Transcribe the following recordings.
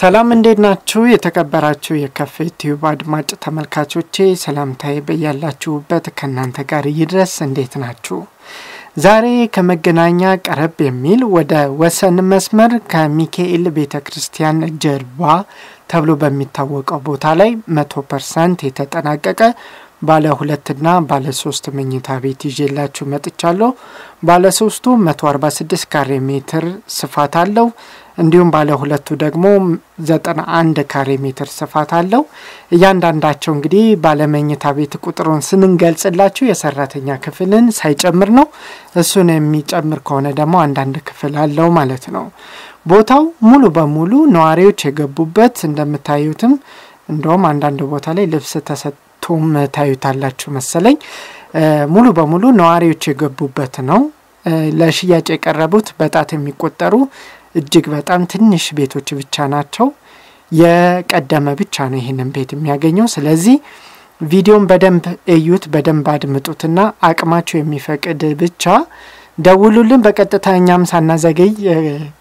ሰላም እንዴት ናችሁ? የተከበራችሁ የከፍ ቲዩብ አድማጭ ተመልካቾቼ ሰላምታዬ በያላችሁበት ከእናንተ ጋር ይድረስ። እንዴት ናችሁ? ዛሬ ከመገናኛ ቀረብ የሚል ወደ ወሰን መስመር ከሚካኤል ቤተ ክርስቲያን ጀርባ ተብሎ በሚታወቀው ቦታ ላይ መቶ percent የተጠናቀቀ ባለ ሁለትና ባለ ሶስት መኝታ ቤት ይዤላችሁ መጥቻለሁ። ባለ ሶስቱ 146 ካሬ ሜትር ስፋት አለው። እንዲሁም ባለ ሁለቱ ደግሞ 91 ካሬ ሜትር ስፋት አለው። እያንዳንዳቸው እንግዲህ ባለ መኝታ ቤት ቁጥሩን ስንገልጽላችሁ የሰራተኛ ክፍልን ሳይጨምር ነው። እሱን የሚጨምር ከሆነ ደግሞ አንዳንድ ክፍል አለው ማለት ነው። ቦታው ሙሉ በሙሉ ነዋሪዎች የገቡበት እንደምታዩትም እንደውም አንዳንድ ቦታ ላይ ልብስ ተሰጥቶም ታዩታላችሁ መሰለኝ። ሙሉ በሙሉ ነዋሪዎች የገቡበት ነው። ለሽያጭ የቀረቡት በጣት የሚቆጠሩ እጅግ በጣም ትንሽ ቤቶች ብቻ ናቸው። የቀደመ ብቻ ነው ይህንን ቤት የሚያገኘው። ስለዚህ ቪዲዮን በደንብ እዩት፣ በደንብ አድምጡትና አቅማችሁ የሚፈቅድ ብቻ ደውሉልን። በቀጥታ እኛም ሳናዘገይ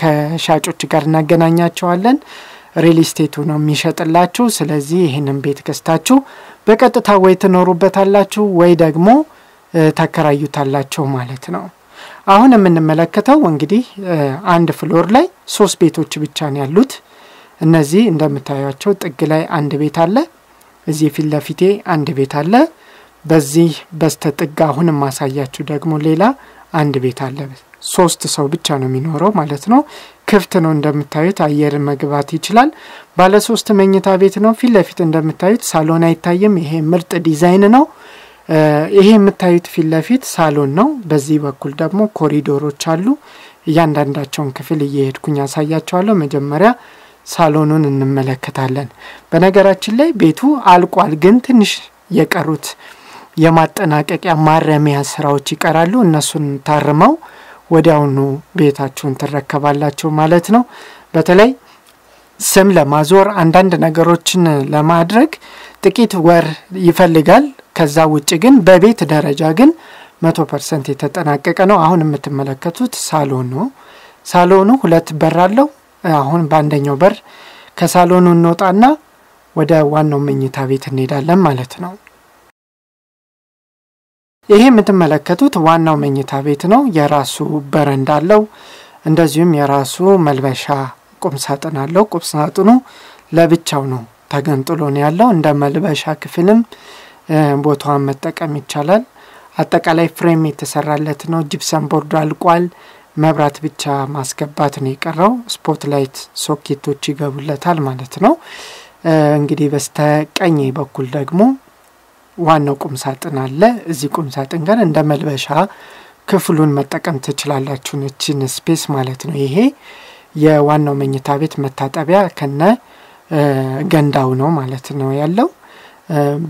ከሻጮች ጋር እናገናኛቸዋለን። ሪል ስቴቱ ነው የሚሸጥላችሁ። ስለዚህ ይህንን ቤት ገዝታችሁ በቀጥታ ወይ ትኖሩበታላችሁ ወይ ደግሞ ተከራዩታላችሁ ማለት ነው። አሁን የምንመለከተው እንግዲህ አንድ floor ላይ ሶስት ቤቶች ብቻ ነው ያሉት። እነዚህ እንደምታዩቸው ጥግ ላይ አንድ ቤት አለ። እዚህ ፊት ለፊቴ አንድ ቤት አለ። በዚህ በስተ ጥግ አሁን የማሳያችሁ ደግሞ ሌላ አንድ ቤት አለ። ሶስት ሰው ብቻ ነው የሚኖረው ማለት ነው። ክፍት ነው እንደምታዩት፣ አየር መግባት ይችላል። ባለ ሶስት መኝታ ቤት ነው። ፊት ለፊት እንደምታዩት ሳሎን አይታይም። ይሄ ምርጥ ዲዛይን ነው። ይሄ የምታዩት ፊት ለፊት ሳሎን ነው። በዚህ በኩል ደግሞ ኮሪዶሮች አሉ። እያንዳንዳቸውን ክፍል እየሄድኩኝ ያሳያቸዋለሁ። መጀመሪያ ሳሎኑን እንመለከታለን። በነገራችን ላይ ቤቱ አልቋል፣ ግን ትንሽ የቀሩት የማጠናቀቂያ ማረሚያ ስራዎች ይቀራሉ። እነሱን ታርመው ወዲያውኑ ቤታችሁን ትረከባላችሁ ማለት ነው። በተለይ ስም ለማዞር አንዳንድ ነገሮችን ለማድረግ ጥቂት ወር ይፈልጋል። ከዛ ውጭ ግን በቤት ደረጃ ግን መቶ percent የተጠናቀቀ ነው። አሁን የምትመለከቱት ሳሎን ነው። ሳሎኑ ሁለት በር አለው። አሁን በአንደኛው በር ከሳሎኑ እንወጣና ወደ ዋናው መኝታ ቤት እንሄዳለን ማለት ነው። ይሄ የምትመለከቱት ዋናው መኝታ ቤት ነው። የራሱ በረንዳ አለው። እንደዚሁም የራሱ መልበሻ ቁምሳጥን አለው። ቁምሳጥኑ ለብቻው ነው ተገንጥሎ ነው ያለው። እንደ መልበሻ ክፍልም ቦታዋን መጠቀም ይቻላል። አጠቃላይ frame የተሰራለት ነው። gypsum board ኡ አልቋል። መብራት ብቻ ማስገባት ነው የቀረው። spot light ሶኬቶች ይገቡለታል ማለት ነው። እንግዲህ በስተ ቀኝ በኩል ደግሞ ዋናው ቁም ሳጥን አለ። እዚህ ቁም ሳጥን ጋር እንደ መልበሻ ክፍሉን መጠቀም ትችላላችሁ፣ ነችን space ማለት ነው። ይሄ የዋናው መኝታ ቤት መታጠቢያ ከነ ገንዳው ነው ማለት ነው ያለው።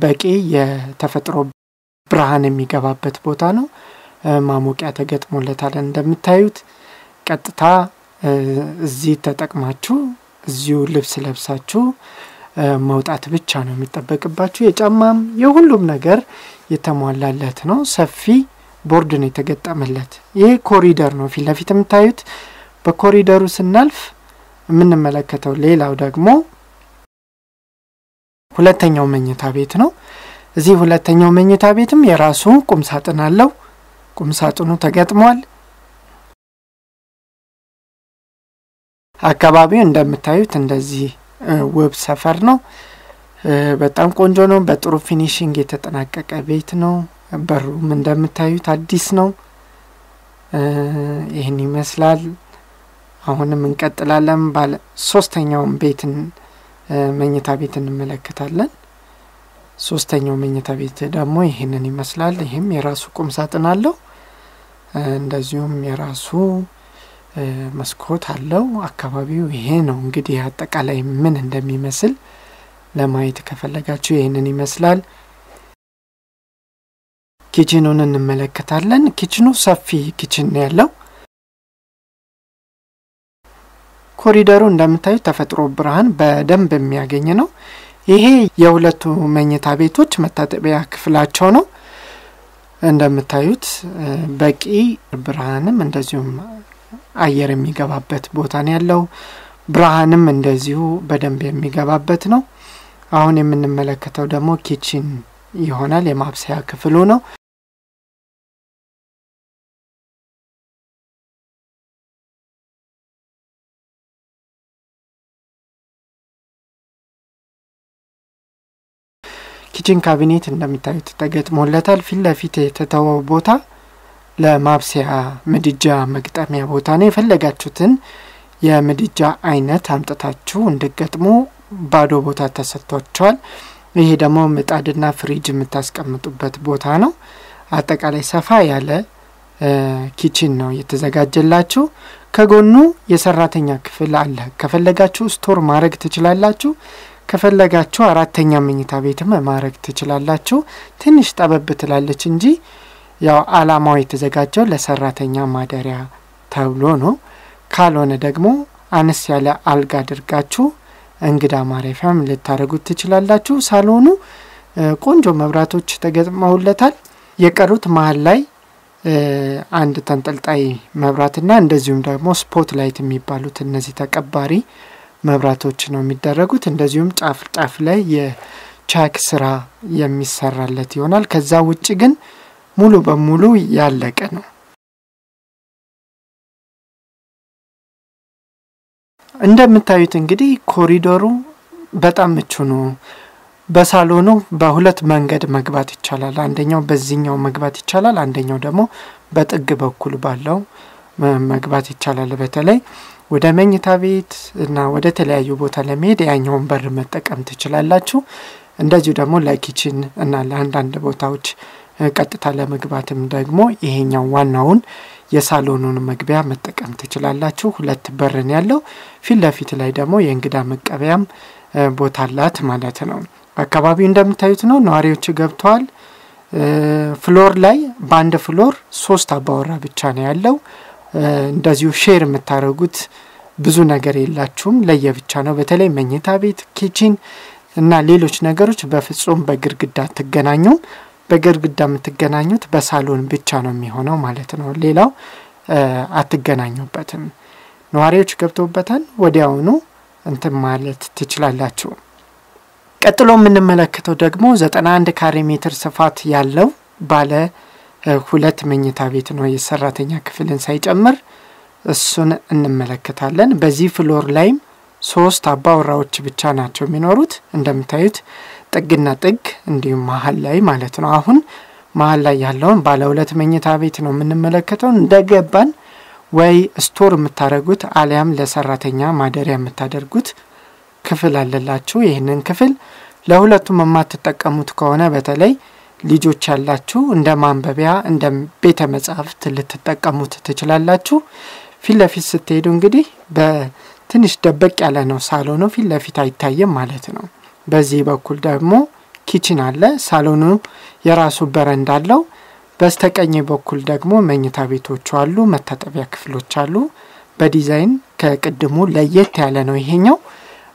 በቂ የተፈጥሮ ብርሃን የሚገባበት ቦታ ነው። ማሞቂያ ተገጥሞለታል። እንደምታዩት ቀጥታ እዚህ ተጠቅማችሁ እዚሁ ልብስ ለብሳችሁ መውጣት ብቻ ነው የሚጠበቅባችሁ። የጫማም የሁሉም ነገር የተሟላለት ነው። ሰፊ ቦርድ ነው የተገጠመለት። ይህ ኮሪደር ነው ፊት ለፊት የምታዩት። በኮሪደሩ ስናልፍ የምንመለከተው ሌላው ደግሞ ሁለተኛው መኝታ ቤት ነው። እዚህ ሁለተኛው መኝታ ቤትም የራሱ ቁም ሳጥን አለው። ቁም ሳጥኑ ተገጥሟል። አካባቢው እንደምታዩት እንደዚህ ውብ ሰፈር ነው። በጣም ቆንጆ ነው። በጥሩ finishing የተጠናቀቀ ቤት ነው። በሩም እንደምታዩት አዲስ ነው። ይህን ይመስላል። አሁንም እንቀጥላለን። ባለ ሶስተኛውን ቤትን መኝታ ቤት እንመለከታለን። ሶስተኛው መኝታ ቤት ደግሞ ይህንን ይመስላል። ይህም የራሱ ቁም ሳጥን አለው። እንደዚሁም የራሱ መስኮት አለው። አካባቢው ይሄ ነው እንግዲህ አጠቃላይ ምን እንደሚመስል ለማየት ከፈለጋችሁ ይህንን ይመስላል። kitchen ኑን እንመለከታለን። kitchen ኑ ሰፊ kitchen ያለው። ኮሪደሩ እንደምታዩት ተፈጥሮ ብርሃን በደንብ የሚያገኝ ነው። ይሄ የሁለቱ መኝታ ቤቶች መታጠቢያ ክፍላቸው ነው። እንደምታዩት በቂ ብርሃንም እንደዚሁም አየር የሚገባበት ቦታ ነው ያለው። ብርሃንም እንደዚሁ በደንብ የሚገባበት ነው። አሁን የምንመለከተው ደግሞ ኪችን ይሆናል። የማብሰያ ክፍሉ ነው። kitchen cabinet እንደምታዩት ተገጥሞለታል። ፊት ለፊት የተተወው ቦታ ለማብሰያ ምድጃ መግጠሚያ ቦታ ነው። የፈለጋችሁትን የምድጃ አይነት አምጥታችሁ እንድትገጥሙ ባዶ ቦታ ተሰጥቷቸዋል። ይሄ ደግሞ ምጣድና ፍሪጅ የምታስቀምጡበት ቦታ ነው። አጠቃላይ ሰፋ ያለ kitchen ነው የተዘጋጀላችሁ። ከጎኑ የሰራተኛ ክፍል አለ። ከፈለጋችሁ store ማድረግ ትችላላችሁ። ከፈለጋችሁ አራተኛ መኝታ ቤትም ማድረግ ትችላላችሁ። ትንሽ ጠበብ ትላለች እንጂ ያው አላማው የተዘጋጀው ለሰራተኛ ማደሪያ ተብሎ ነው። ካልሆነ ደግሞ አነስ ያለ አልጋ አድርጋችሁ እንግዳ ማረፊያም ልታደርጉት ትችላላችሁ። ሳሎኑ ቆንጆ መብራቶች ተገጥመውለታል። የቀሩት መሀል ላይ አንድ ተንጠልጣይ መብራትና እንደዚሁም ደግሞ spot light የሚባሉት እነዚህ ተቀባሪ መብራቶች ነው የሚደረጉት። እንደዚሁም ጫፍ ጫፍ ላይ የቻክ ስራ የሚሰራለት ይሆናል። ከዛ ውጭ ግን ሙሉ በሙሉ ያለቀ ነው። እንደምታዩት እንግዲህ ኮሪዶሩ በጣም ምቹ ነው። በሳሎኑ በሁለት መንገድ መግባት ይቻላል። አንደኛው በዚህኛው መግባት ይቻላል። አንደኛው ደግሞ በጥግ በኩል ባለው መግባት ይቻላል። በተለይ ወደ መኝታ ቤት እና ወደ ተለያዩ ቦታ ለመሄድ ያኛውን በር መጠቀም ትችላላችሁ። እንደዚሁ ደግሞ ለኪችን እና ለአንዳንድ ቦታዎች ቀጥታ ለመግባትም ደግሞ ይሄኛው ዋናውን የሳሎኑን መግቢያ መጠቀም ትችላላችሁ። ሁለት በርን ያለው ፊት ለፊት ላይ ደግሞ የእንግዳ መቀበያም ቦታ አላት ማለት ነው። አካባቢው እንደምታዩት ነው። ነዋሪዎች ገብተዋል። floor ላይ በአንድ floor ሶስት አባወራ ብቻ ነው ያለው። እንደዚሁ share የምታደርጉት ብዙ ነገር የላችሁም፣ ለየብቻ ነው። በተለይ መኝታ ቤት፣ kitchen እና ሌሎች ነገሮች በፍጹም በግድግዳ አትገናኙም። በግድግዳ የምትገናኙት በሳሎን ብቻ ነው የሚሆነው ማለት ነው። ሌላው አትገናኙበትም። ነዋሪዎች ገብቶበታል። ወዲያውኑ እንትን ማለት ትችላላችሁ። ቀጥሎ የምንመለከተው ደግሞ 91 ካሬ ሜትር ስፋት ያለው ባለ ሁለት መኝታ ቤት ነው የሰራተኛ ክፍልን ሳይጨምር እሱን እንመለከታለን። በዚህ floor ላይም ሶስት አባወራዎች ብቻ ናቸው የሚኖሩት እንደምታዩት ጥግና ጥግ እንዲሁም መሀል ላይ ማለት ነው። አሁን መሀል ላይ ያለውን ባለ ሁለት መኝታ ቤት ነው የምንመለከተው። እንደገባን ወይ store የምታደርጉት አሊያም ለሰራተኛ ማደሪያ የምታደርጉት ክፍል አለላችሁ። ይህንን ክፍል ለሁለቱም የማትጠቀሙት ከሆነ በተለይ ልጆች ያላችሁ እንደ ማንበቢያ እንደ ቤተ መጻሕፍት ልትጠቀሙት ትችላላችሁ። ፊት ለፊት ስትሄዱ እንግዲህ በትንሽ ደበቅ ያለ ነው ሳሎኑ፣ ፊት ለፊት አይታይም ማለት ነው። በዚህ በኩል ደግሞ kitchen አለ። ሳሎኑ የራሱ በረንዳ አለው። በስተቀኝ በኩል ደግሞ መኝታ ቤቶቹ አሉ፣ መታጠቢያ ክፍሎች አሉ። በዲዛይን ከቅድሙ ለየት ያለ ነው ይሄኛው።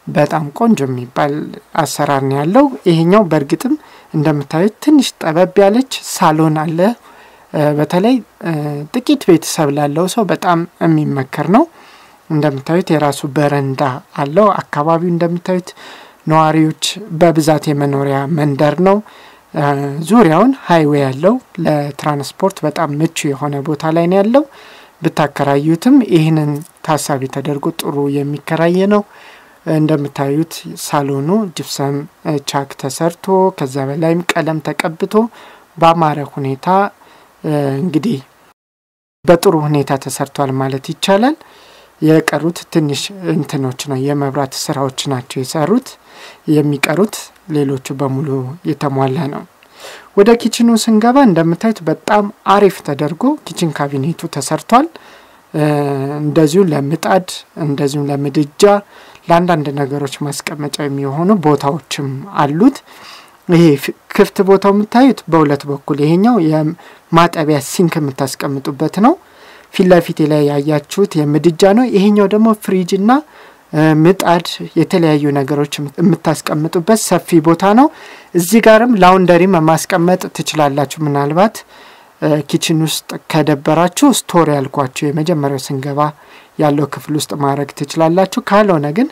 በጣም ቆንጆ የሚባል አሰራር ነው ያለው። ይሄኛው በእርግጥም እንደምታዩት ትንሽ ጠበብ ያለች ሳሎን አለ። በተለይ ጥቂት ቤተሰብ ላለው ሰው በጣም የሚመከር ነው። እንደምታዩት የራሱ በረንዳ አለው። አካባቢው እንደምታዩት ነዋሪዎች በብዛት የመኖሪያ መንደር ነው። ዙሪያውን ሀይዌ ያለው ለትራንስፖርት በጣም ምቹ የሆነ ቦታ ላይ ነው ያለው። ብታከራዩትም ይህንን ታሳቢ ተደርጎ ጥሩ የሚከራይ ነው። እንደምታዩት ሳሎኑ ጅብሰም ቻክ ተሰርቶ ከዛ በላይም ቀለም ተቀብቶ በአማረ ሁኔታ እንግዲህ በጥሩ ሁኔታ ተሰርቷል ማለት ይቻላል። የቀሩት ትንሽ እንትኖች ነው የመብራት ስራዎች ናቸው የሰሩት። የሚቀሩት ሌሎቹ በሙሉ የተሟላ ነው። ወደ kitchen ኑ ስንገባ እንደምታዩት በጣም አሪፍ ተደርጎ kitchen cabinet ቱ ተሰርቷል። እንደዚሁ ለምጣድ እንደዚሁም ለምድጃ ለአንዳንድ ነገሮች ማስቀመጫ የሚሆኑ ቦታዎችም አሉት። ይሄ ክፍት ቦታው የምታዩት በሁለት በኩል ይሄኛው የማጠቢያ sink የምታስቀምጡበት ነው። ፊት ለፊት ላይ ያያችሁት የምድጃ ነው። ይሄኛው ደግሞ ፍሪጅና ምጣድ የተለያዩ ነገሮች የምታስቀምጡበት ሰፊ ቦታ ነው። እዚህ ጋርም laundry ም ማስቀመጥ ትችላላችሁ። ምናልባት kitchen ውስጥ ከደበራችሁ store ያልኳችሁ የመጀመሪያው ስንገባ ያለው ክፍል ውስጥ ማድረግ ትችላላችሁ። ካልሆነ ግን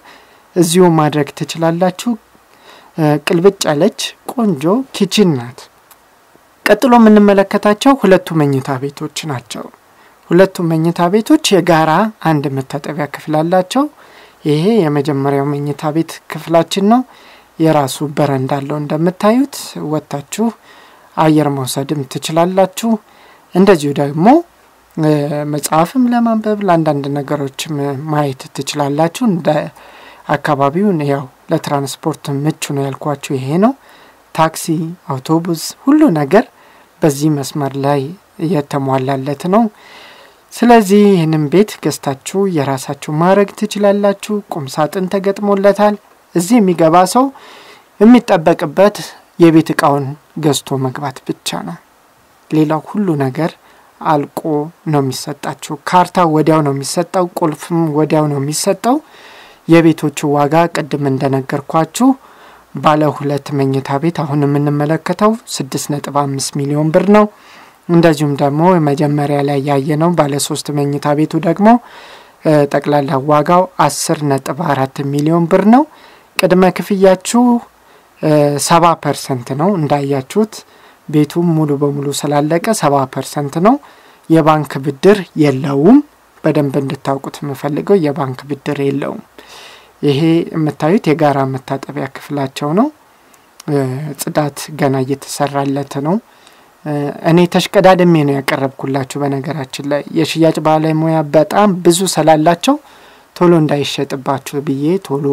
እዚሁ ማድረግ ትችላላችሁ። ቅልብጭ ያለች ቆንጆ kitchen ናት። ቀጥሎ የምንመለከታቸው ሁለቱ መኝታ ቤቶች ናቸው። ሁለቱ መኝታ ቤቶች የጋራ አንድ መታጠቢያ ክፍል አላቸው። ይሄ የመጀመሪያው መኝታ ቤት ክፍላችን ነው። የራሱ በረንዳ አለው። እንደምታዩት ወጥታችሁ አየር መውሰድም ትችላላችሁ። እንደዚሁ ደግሞ መጽሐፍም ለማንበብ ለአንዳንድ ነገሮችም ማየት ትችላላችሁ። እንደ አካባቢውን ያው ለትራንስፖርት ምቹ ነው ያልኳችሁ ይሄ ነው። ታክሲ፣ አውቶቡስ፣ ሁሉ ነገር በዚህ መስመር ላይ የተሟላለት ነው። ስለዚህ ይህንን ቤት ገዝታችሁ የራሳችሁ ማድረግ ትችላላችሁ። ቁም ሳጥን ተገጥሞለታል። እዚህ የሚገባ ሰው የሚጠበቅበት የቤት እቃውን ገዝቶ መግባት ብቻ ነው። ሌላው ሁሉ ነገር አልቆ ነው የሚሰጣችሁ። ካርታ ወዲያው ነው የሚሰጠው። ቁልፍም ወዲያው ነው የሚሰጠው። የቤቶቹ ዋጋ ቅድም እንደነገርኳችሁ ባለ ሁለት መኝታ ቤት አሁን የምንመለከተው ስድስት ነጥብ አምስት ሚሊዮን ብር ነው። እንደዚሁም ደግሞ መጀመሪያ ላይ ያየነው ባለ ሶስት መኝታ ቤቱ ደግሞ ጠቅላላ ዋጋው አስር ነጥብ አራት ሚሊዮን ብር ነው። ቅድመ ክፍያችሁ ሰባ percent ነው። እንዳያችሁት ቤቱም ሙሉ በሙሉ ስላለቀ ሰባ percent ነው። የባንክ ብድር የለውም። በደንብ እንድታውቁት የምፈልገው የባንክ ብድር የለውም። ይሄ የምታዩት የጋራ መታጠቢያ ክፍላቸው ነው። ጽዳት ገና እየተሰራለት ነው። እኔ ተሽቀዳድሜ ነው ያቀረብኩላችሁ። በነገራችን ላይ የሽያጭ ባለሙያ በጣም ብዙ ስላላቸው ቶሎ እንዳይሸጥባችሁ ብዬ ቶሎ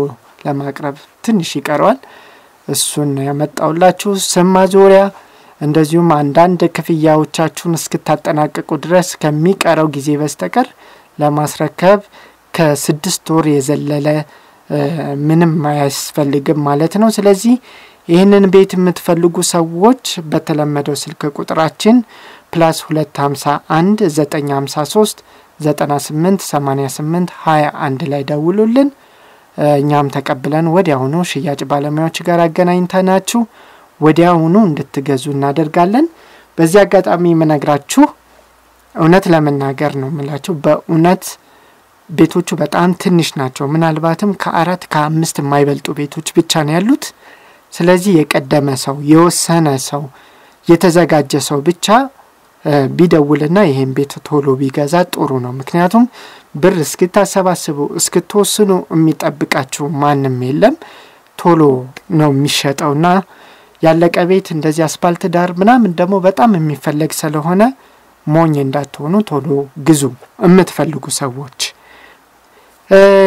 ለማቅረብ ትንሽ ይቀረዋል። እሱን ያመጣውላችሁ ስም ማዞሪያ፣ እንደዚሁም አንዳንድ ክፍያዎቻችሁን እስክታጠናቀቁ ድረስ ከሚቀረው ጊዜ በስተቀር ለማስረከብ ከስድስት ወር የዘለለ ምንም አያስፈልግም ማለት ነው። ስለዚህ ይህንን ቤት የምትፈልጉ ሰዎች በተለመደው ስልክ ቁጥራችን ፕላስ ሁለት ሀምሳ አንድ ዘጠኝ ሀምሳ ሶስት ዘጠና ስምንት ሰማኒያ ስምንት ሀያ አንድ ላይ ደውሉልን። እኛም ተቀብለን ወዲያውኑ ሽያጭ ባለሙያዎች ጋር አገናኝተናችሁ ወዲያውኑ እንድትገዙ እናደርጋለን። በዚህ አጋጣሚ የምነግራችሁ እውነት ለመናገር ነው የምላችሁ በእውነት ቤቶቹ በጣም ትንሽ ናቸው። ምናልባትም ከአራት ከአምስት የማይበልጡ ቤቶች ብቻ ነው ያሉት። ስለዚህ የቀደመ ሰው የወሰነ ሰው የተዘጋጀ ሰው ብቻ ቢደውልና ይሄን ቤት ቶሎ ቢገዛ ጥሩ ነው። ምክንያቱም ብር እስክታሰባስቡ እስክትወስኑ የሚጠብቃችሁ ማንም የለም። ቶሎ ነው የሚሸጠውና ያለቀ ቤት እንደዚህ አስፓልት ዳር ምናምን ደግሞ በጣም የሚፈለግ ስለሆነ ሞኝ እንዳትሆኑ ቶሎ ግዙ የምትፈልጉ ሰዎች።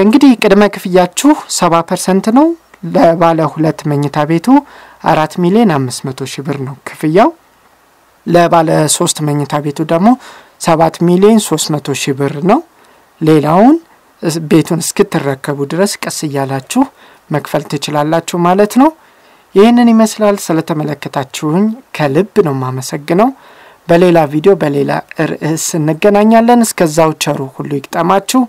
እንግዲህ ቅድመ ክፍያችሁ ሰባ percent ነው። ለባለ ሁለት መኝታ ቤቱ አራት ሚሊዮን አምስት መቶ ሺህ ብር ነው ክፍያው። ለባለ ሶስት መኝታ ቤቱ ደግሞ ሰባት ሚሊዮን ሶስት መቶ ሺህ ብር ነው። ሌላውን ቤቱን እስክትረከቡ ድረስ ቀስ እያላችሁ መክፈል ትችላላችሁ ማለት ነው። ይህንን ይመስላል። ስለተመለከታችሁኝ ከልብ ነው የማመሰግነው። በሌላ ቪዲዮ በሌላ ርዕስ እንገናኛለን። እስከዛው ቸሩ ሁሉ ይግጠማችሁ።